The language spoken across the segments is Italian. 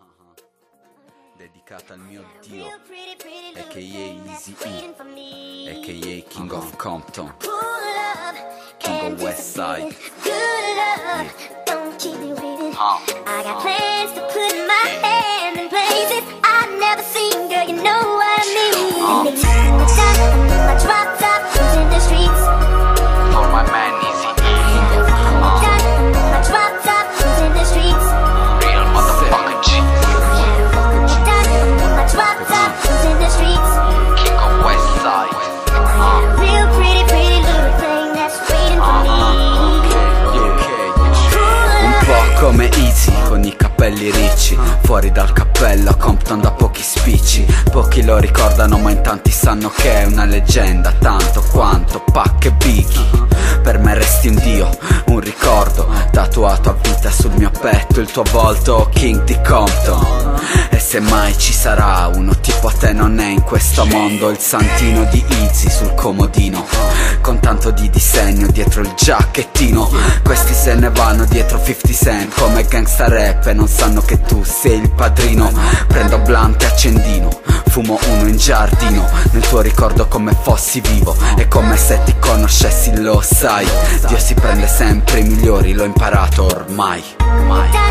Uh-huh. dedicata al mio dio, a.k.a. Easy E, a.k.a. King of uh-huh. Compton, King of West Side. Ah. I got plans come Easy con i capelli ricci Fuori dal cappello Compton da pochi spicci. Pochi lo ricordano ma in tanti sanno che è una leggenda Tanto quanto Pac e Biggie. Per me resti un dio, un ricordo Tatuato a vita sul mio petto il tuo volto King di Compton. E se mai ci sarà uno tipo a te non è in questo mondo Il santino di Easy sul comodino Tanto di disegno dietro il giacchettino. Questi se ne vanno dietro 50 cent Come gangsta rap e non sanno che tu sei il padrino. Prendo blunt e accendino Fumo uno in giardino. Nel tuo ricordo come fossi vivo È come se ti conoscessi lo sai. Dio si prende sempre i migliori L'ho imparato ormai. Mai.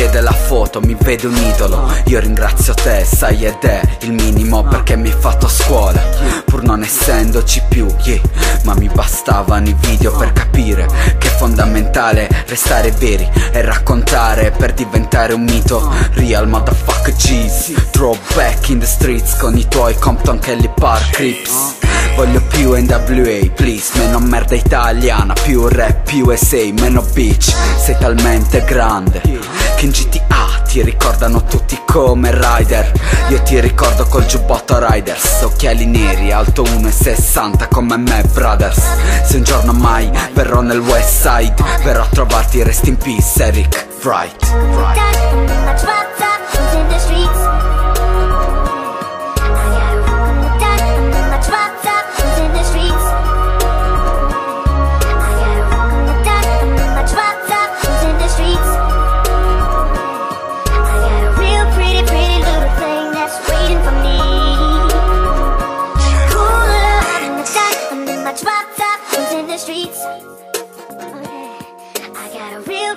Chiede la foto, mi vede un idolo. Io ringrazio te, sai ed è il minimo perché mi hai fatto scuola. Pur non essendoci più, yeah. Ma mi bastavano i video per capire Che è fondamentale restare veri E raccontare per diventare un mito. Real motherfucker G's Throw back in the streets con i tuoi Compton Kelly Park Crips Voglio più NWA, please, meno merda italiana Più rap, più USA, meno bitch Sei talmente grande. Che in GTA ti ricordano tutti come Rider. Io ti ricordo col giubbotto Riders Occhiali neri, alto 1,60 come me, brothers. Se un giorno mai verrò nel West Side Verrò a trovarti, rest in peace, Eric Wright. My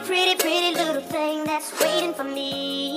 pretty, pretty little thing that's waiting for me.